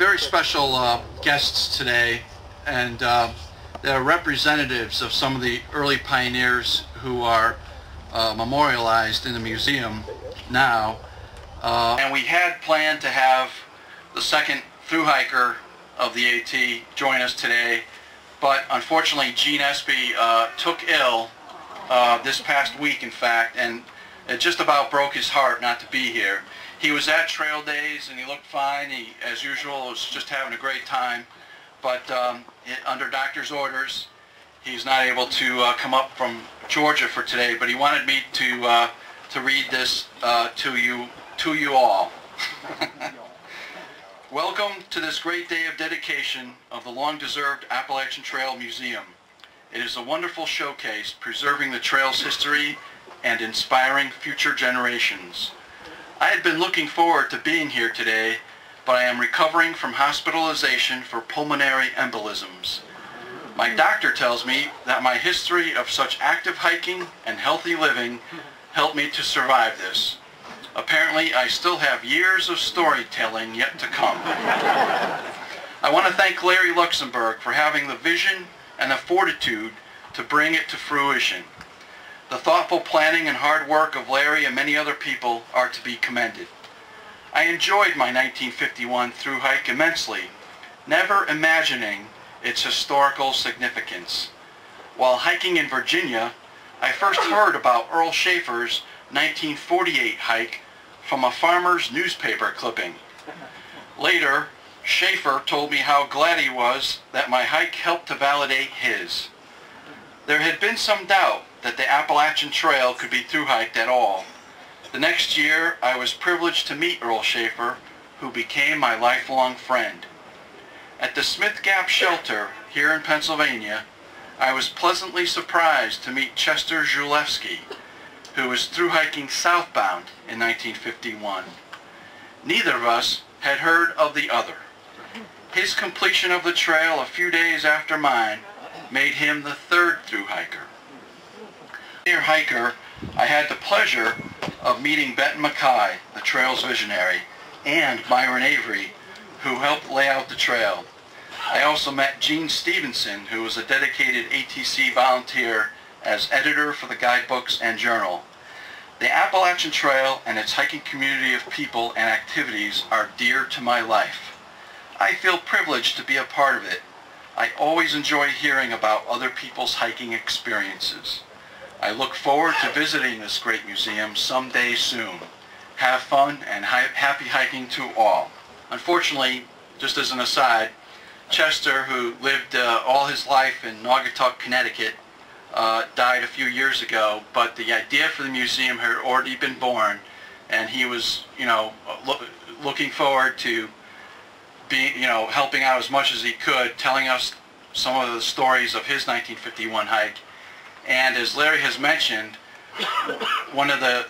very special uh, guests today, and uh, they're representatives of some of the early pioneers who are uh, memorialized in the museum now. Uh, and we had planned to have the second through hiker of the AT join us today, but unfortunately Gene Espy uh, took ill uh, this past week, in fact, and it just about broke his heart not to be here. He was at Trail Days and he looked fine. He, as usual, was just having a great time. But um, it, under doctor's orders, he's not able to uh, come up from Georgia for today. But he wanted me to uh, to read this uh, to you to you all. Welcome to this great day of dedication of the long-deserved Appalachian Trail Museum. It is a wonderful showcase preserving the trail's history and inspiring future generations. I had been looking forward to being here today, but I am recovering from hospitalization for pulmonary embolisms. My doctor tells me that my history of such active hiking and healthy living helped me to survive this. Apparently, I still have years of storytelling yet to come. I want to thank Larry Luxenberg for having the vision and the fortitude to bring it to fruition. The thoughtful planning and hard work of Larry and many other people are to be commended. I enjoyed my 1951 through hike immensely, never imagining its historical significance. While hiking in Virginia, I first heard about Earl Shaffer's 1948 hike from a farmer's newspaper clipping. Later, Shaffer told me how glad he was that my hike helped to validate his. There had been some doubt that the Appalachian Trail could be through-hiked at all. The next year, I was privileged to meet Earl Shaffer, who became my lifelong friend. At the Smith Gap Shelter here in Pennsylvania, I was pleasantly surprised to meet Chester Zulewski, who was through hiking southbound in 1951. Neither of us had heard of the other. His completion of the trail a few days after mine made him the third through Near hiker, I had the pleasure of meeting Benton MacKaye, the trail's visionary, and Myron Avery, who helped lay out the trail. I also met Jean Stephenson, who was a dedicated ATC volunteer as editor for the guidebooks and journal. The Appalachian Trail and its hiking community of people and activities are dear to my life. I feel privileged to be a part of it. I always enjoy hearing about other people's hiking experiences. I look forward to visiting this great museum someday soon. Have fun and happy hiking to all. Unfortunately, just as an aside, Chester, who lived uh, all his life in Naugatuck, Connecticut, uh, died a few years ago, but the idea for the museum had already been born, and he was, you know, lo looking forward to being, you know, helping out as much as he could, telling us some of the stories of his 1951 hike, and as Larry has mentioned, one of the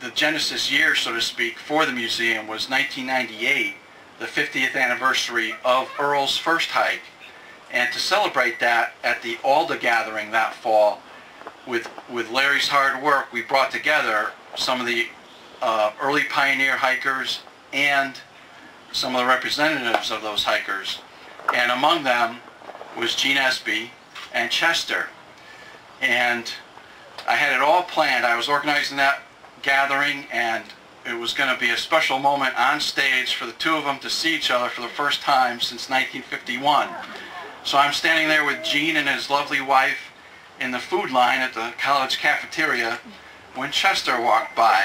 the genesis year, so to speak, for the museum was 1998, the 50th anniversary of Earl's first hike. And to celebrate that at the ALDHA gathering that fall, with, with Larry's hard work, we brought together some of the uh, early pioneer hikers and some of the representatives of those hikers. And among them was Gene Espy and Chester and I had it all planned. I was organizing that gathering and it was going to be a special moment on stage for the two of them to see each other for the first time since 1951. So I'm standing there with Gene and his lovely wife in the food line at the college cafeteria when Chester walked by.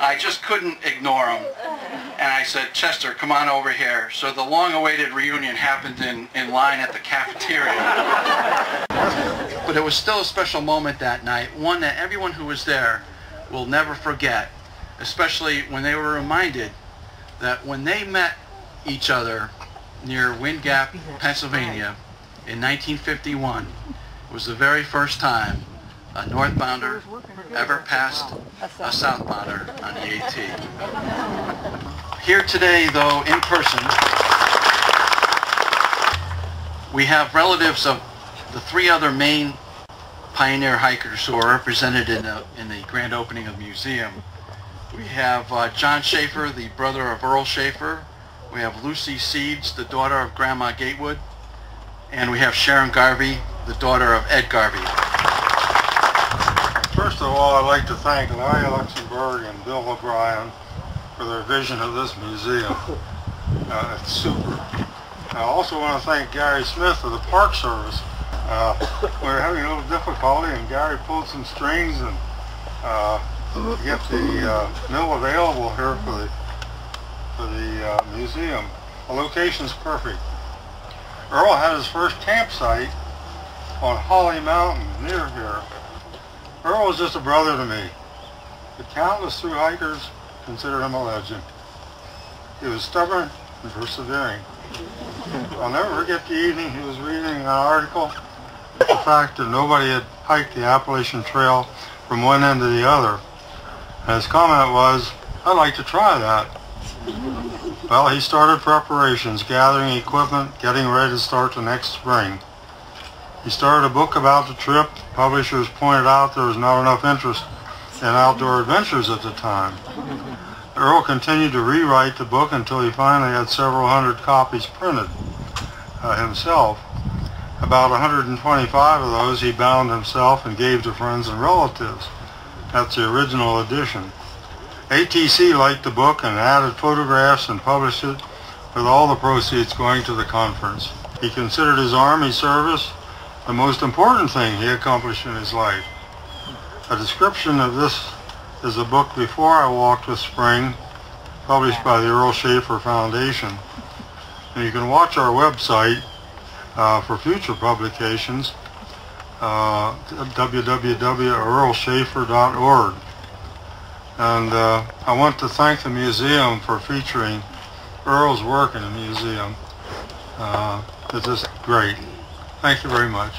I just couldn't ignore him. And I said, Chester, come on over here. So the long-awaited reunion happened in, in line at the cafeteria. But it was still a special moment that night, one that everyone who was there will never forget, especially when they were reminded that when they met each other near Wind Gap, Pennsylvania in 1951, it was the very first time a northbounder ever passed a southbounder on the AT. Here today, though, in person, we have relatives of the three other main pioneer hikers who are represented in the, in the grand opening of the museum. We have uh, John Shaffer, the brother of Earl Shaffer, We have Lucy Seeds, the daughter of Grandma Gatewood. And we have Sharon Garvey, the daughter of Ed Garvey. First of all, I'd like to thank Larry Luxenberg and Bill O'Brien for their vision of this museum. Uh, it's super. I also want to thank Gary Smith of the Park Service. Uh, we were having a little difficulty and Gary pulled some strings and uh, to get the uh, mill available here for the, for the uh, museum. The location's perfect. Earl had his first campsite on Holly Mountain near here. Earl was just a brother to me. The countless through hikers considered him a legend. He was stubborn and persevering. I'll never forget the evening he was reading an article the fact that nobody had hiked the Appalachian Trail from one end to the other. And his comment was, I'd like to try that. Well, he started preparations, gathering equipment, getting ready to start the next spring. He started a book about the trip. Publishers pointed out there was not enough interest in outdoor adventures at the time. Earl continued to rewrite the book until he finally had several hundred copies printed uh, himself. About 125 of those he bound himself and gave to friends and relatives. That's the original edition. ATC liked the book and added photographs and published it with all the proceeds going to the conference. He considered his Army service the most important thing he accomplished in his life. A description of this is a book Before I Walked with Spring, published by the Earl Shaffer Foundation. And you can watch our website uh, for future publications, uh, www.earlshaffer.org. And uh, I want to thank the museum for featuring Earl's work in the museum. Uh, it's just great. Thank you very much.